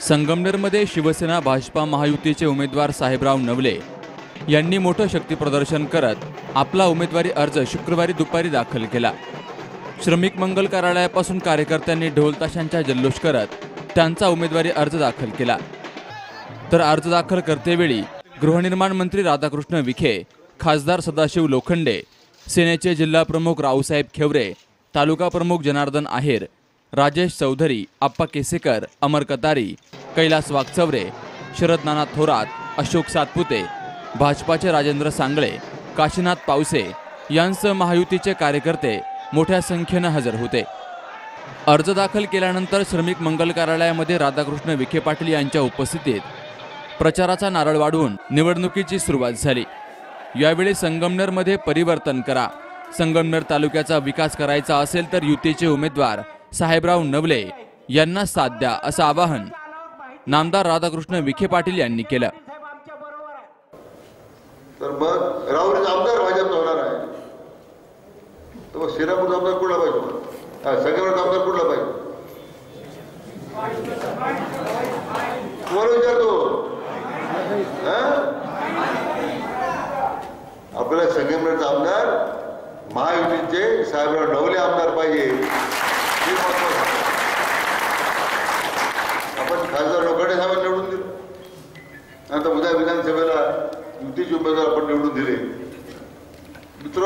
संगमनेरमध्ये शिवसेना भाजपा महायुतीचे उमेदवार साहेबराव नवले यांनी मोठं शक्तीप्रदर्शन करत आपला उमेदवारी अर्ज शुक्रवारी दुपारी दाखल केला. श्रमिक मंगल कार्यालयापासून कार्यकर्त्यांनी ढोलताशांच्या जल्लोष करत त्यांचा उमेदवारी अर्ज दाखल केला. तर अर्ज दाखल करतेवेळी गृहनिर्माण मंत्री राधाकृष्ण विखे खासदार सदाशिव लोखंडे सेनेचे जिल्हाप्रमुख रावसाहेब खेवरे तालुका प्रमुख जनार्दन आहेर राजेश चौधरी आप्पा केसेकर अमर कतारी कैलास वागचवरे शरद नाना थोरात अशोक सातपुते भाजपाचे राजेंद्र सांगळे काशीनाथ पावसे यांसह महायुतीचे कार्यकर्ते मोठ्या संख्येनं हजर होते. अर्ज दाखल केल्यानंतर श्रमिक मंगल कार्यालयामध्ये राधाकृष्ण विखे पाटील यांच्या उपस्थितीत प्रचाराचा नारळ वाढवून निवडणुकीची सुरुवात झाली. यावेळी संगमनेरमध्ये परिवर्तन करा. संगमनेर तालुक्याचा विकास करायचा असेल तर युतीचे उमेदवार साहेबराव नवले यांना साथ द्या असं आवाहन नामदार राधाकृष्ण विखे पाटील यांनी केलं. तर मग राहुल आमदार भाजप होणार आहे. तर मग श्रीरामचा आमदार कुठला पाहिजे मग? आमदार कुठला पाहिजे? तुम्हाला विचारतो. आपल्या आपल्याला संगमनेरचा आमदार महायुतीचे साहेबराव नवले आमदार पाहिजे हे महत्वाचं आहे. आपण खासदार लोखंडे साहेबांना निवडून दिलं. आता उद्या विधानसभेला युतीचे उमेदवार आपण निवडून दिले. मित्र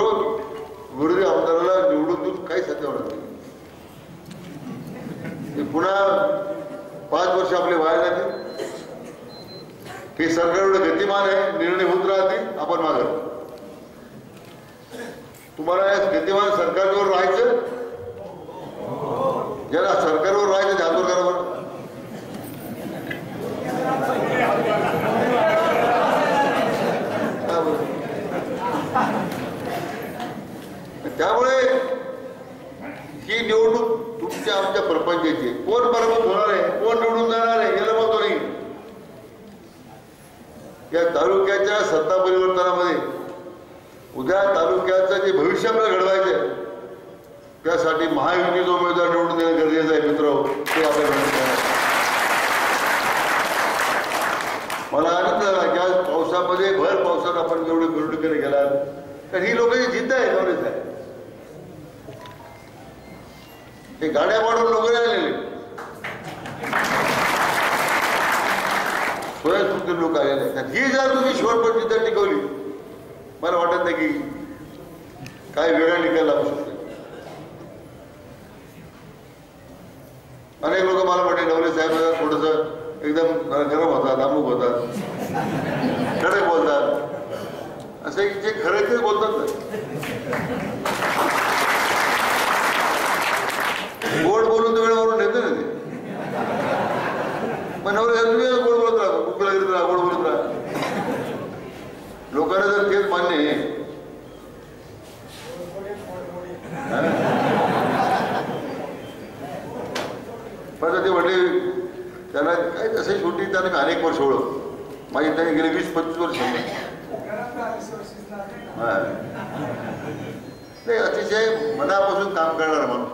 विरोधी आमदाराला निवडून देऊन काही साध्य होणार नाही. पुन्हा पाच वर्ष आपले वाया जाते हे सरकार एवढं गतिमान आहे निर्णय होत राहते आपण मागं तुम्हाला या गतिमान सरकारवर राहायचं ज्याला सरकारवर राहायचं ते हातवर करा बरं त्यामुळे ही निवडणूक तुमच्या आमच्या प्रपंचाची आहे. कोण पराभूत होणार आहे कोण निवडून जाणार आहे याला महत्त्व नाही या तालुक्याच्या सत्ता परिवर्तनामध्ये उद्या तालुक्याचं जे भविष्य आपल्याला घडवायचं आहे त्यासाठी महायुतीचा उमेदवार निवडून देणं गरजेचं आहे मित्र ते आपल्याला मला आनंद झाला की आज पावसामध्ये भर पावसात आपण जेवढे निवडणुकीने गेला तर ही लोकांची जिद्द आहे काँग्रेस आहे ते गाड्या वाढवून लोक नाही आलेले स्वयंस्फूर्ती लोक आलेले आहेत. ही जर तुम्ही शेवटपर्यंत जर टिकवली. मला वाटत नाही की काय वेगळा निकाल लागू शकतो. अनेक लोक मला वाटते नवले साहेब थोडस एकदम गरम होतात अमुक होतात खरे बोलतात. असे जे खरे तेच बोलतात ना. गोड बोलून तर वेळेवरून येतो ना ते. पण नवले साहेब तुम्ही गोड बोलत राहा कुकला घेत राहा गोड बोलत राहा लोकांना जर तेच मान्य आहे. पण ते म्हटले त्याला काय तसे शेवटी त्याने अनेक वर्ष ओळख? माझी त्याने गेले वीस पंचवीस वर्ष. नाही अतिशय मनापासून काम करणार माणूस.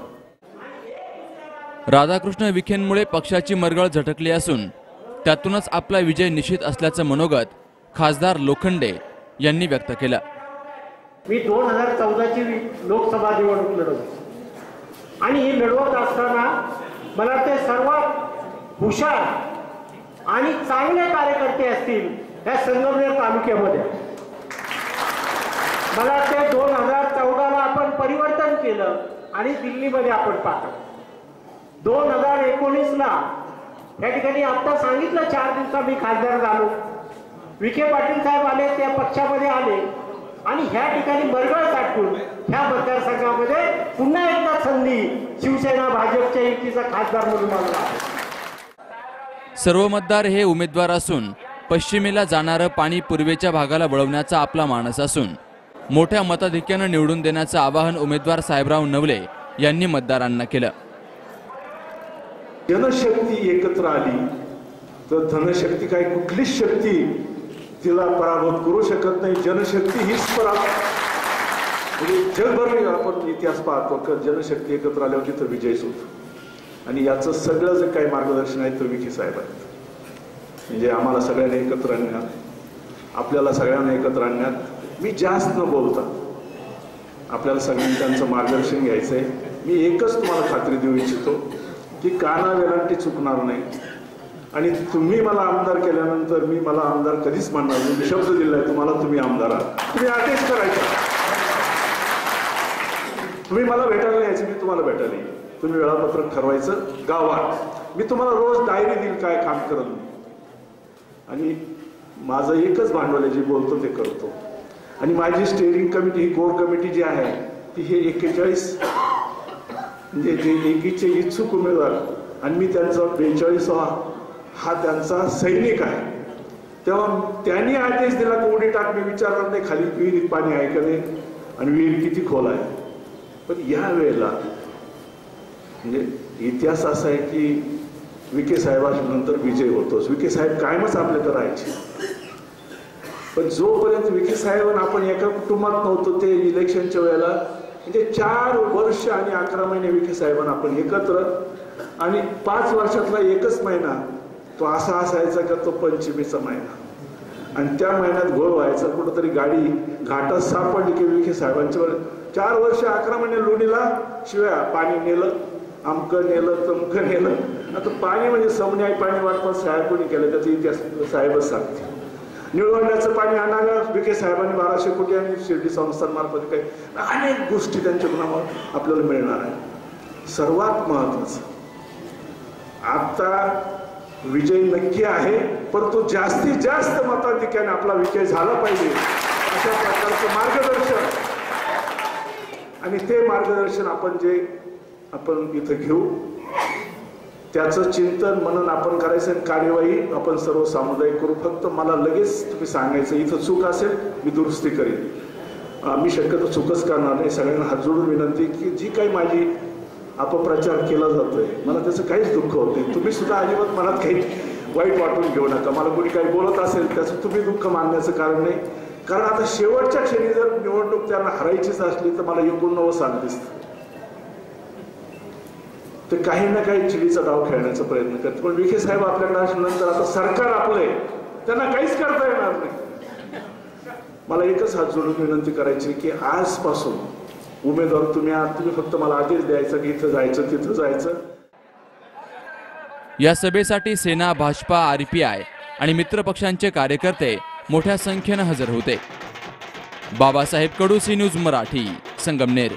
राधाकृष्ण विखेंमुळे पक्षाची मरगळ झटकली असून त्यातूनच आपला विजय निश्चित असल्याचं मनोगत खासदार लोखंडे यांनी व्यक्त केलं. मी दोन हजार चौदाची लोकसभा निवडणूक लढवली. आणि ही लढवत असताना मला ते सर्वात हुशार आणि चांगले कार्यकर्ते असतील या संगमनेर तालुक्यामध्ये. मला ते दोन हजार चौदाला आपण परिवर्तन केलं आणि दिल्लीमध्ये आपण पाठवलं दोन हजार एकोणीसला या ठिकाणी आता सांगितलं चार दिवसा मी खासदार झालो. विखे पाटील साहेब आले त्या पक्षामध्ये आले. आणि ह्या ठिकाणी मरगळ साठून ह्या मतदारसंघामध्ये पुन्हा एकदा संधी शिवसेना भाजपच्या युतीचा खासदार म्हणून मला आहे. सर्व मतदार हे उमेदवार असून पश्चिमेला जाणारं पाणी पूर्वेच्या भागाला वळवण्याचा आपला मानस असून मोठ्या मताधिक्यानं निवडून देण्याचं आवाहन उमेदवार साहेबराव नवले यांनी मतदारांना केलं. जनशक्ती एकत्र आली तर धनशक्ती काय? कुठलीच शक्ती तिला पराभूत करू शकत नाही. जनशक्ती हीच परा म्हणजे जगभर आपण इतिहास पाहतो. का जनशक्ती एकत्र आल्यावर तिथं विजयच होतो आणि याचं सगळं जे काही मार्गदर्शन आहे तर विखे साहेब आहेत. म्हणजे आम्हाला सगळ्यांना एकत्र आणण्यात आपल्याला सगळ्यांना एकत्र आणण्यात मी जास्त न बोलता आपल्याला सगळ्यांनी त्यांचं मार्गदर्शन घ्यायचं आहे मी एकच तुम्हाला खात्री देऊ इच्छितो की काना वेलांटी चुकणार नाही. आणि तुम्ही मला आमदार केल्यानंतर मी मला आमदार कधीच म्हणणार नाही. मी शब्द दिलाय तुम्हाला तुम्ही आमदार आहात. तुम्ही आदेश करायचा. तुम्ही मला भेटायला यायचं मी तुम्हाला भेटायला येईल तुम्ही वेळापत्रक ठरवायचं गावात मी तुम्हाला रोज डायरी देईल काय काम करत आणि माझं एकच भांडवल आहे जे बोलतो ते करतो. आणि माझी स्टेअरिंग कमिटी ही कोर कमिटी जी आहे ती हे एक्केचाळीस म्हणजे जे एकीचे इच्छुक उमेदवार आणि मी त्यांचा बेचाळीसावा हा त्यांचा सैनिक आहे. तेव्हा त्यांनी आदेश दिला की टाक मी विचारणार नाही खाली विहिरीत पाणी आहे का नाही? आणि विहीर किती खोल आहे? पण या वेळेला म्हणजे इतिहास असा आहे की विखे साहेबांनंतर विजय होतोच. विखे साहेब कायमच आपले तर राहायचे. पण जोपर्यंत विखे साहेब आपण एका कुटुंबात नव्हतो ते इलेक्शनच्या वेळेला म्हणजे चार वर्ष आणि अकरा महिने विखे साहेबांना आपण एकत्र आणि पाच वर्षातला एकच महिना तो असा असायचा का तो पंचमीचा महिना. आणि त्या महिन्यात घोळ व्हायचा कुठंतरी गाडी घाटात सापडली की विखे साहेबांच्या चार वर्ष अकरा महिने लोणीला शिवाय पाणी नेलं आमकं नेलं तमकं नेलं. आता पाणी म्हणजे समन्याय पाणी वाटपात साहेब कोणी केलं त्याचा इतिहास साहेबच सांगते निळवंड्याचं पाणी आणायला विखे साहेबांनी बाराशे कोटी आणि शिर्डी संस्थांमार्फत काही अनेक गोष्टी त्यांच्या गुणावर आपल्याला मिळणार आहे सर्वात महत्वाचं आता विजय नक्की आहे परंतु जास्तीत जास्त मताधिक्याने आपला विजय झाला पाहिजे अशा प्रकारचं मार्गदर्शन. आणि ते मार्गदर्शन आपण जे आपण इथं घेऊ त्याचं चिंतन मनन आपण करायचं आणि कार्यवाही आपण सर्व सामुदायिक करू. फक्त मला लगेच तुम्ही सांगायचं इथं चूक असेल मी दुरुस्ती करेन. मी शक्यतो चूकच करणार नाही. सगळ्यांना हात जोडून विनंती की जी काही माझी अपप्रचार केला जातोय. मला त्याचं काहीच दुःख होत नाही. तुम्ही सुद्धा अजिबात मनात काही वाईट वाटून घेऊ नका. मला कोणी काही बोलत असेल त्याचं तुम्ही दुःख मानण्याचं कारण नाही. कारण आता शेवटच्या क्षणी जर निवडणूक त्यांना हरायचीच असली तर मला एकोणनव्वद नवं सांग दिसतं ते काही ना काही चिडीचा डाव खेळण्याचा प्रयत्न करते पण विखे साहेब आपल्याकडे असल्यानंतर आता सरकार आपलं आहे. त्यांना काहीच करता येणार नाही. मला एकच हात जोडून विनंती करायची की आजपासून उमेदवार तुम्ही आहात तुम्ही फक्त मला आदेश द्यायचा की इथं जायचं तिथं जायचं. या सभेसाठी सेना भाजपा आरपीआय आणि मित्रपक्षांचे कार्यकर्ते मोठ्या संख्येनं हजर होते. Babasaheb Kadu C news Marathi Sangamner.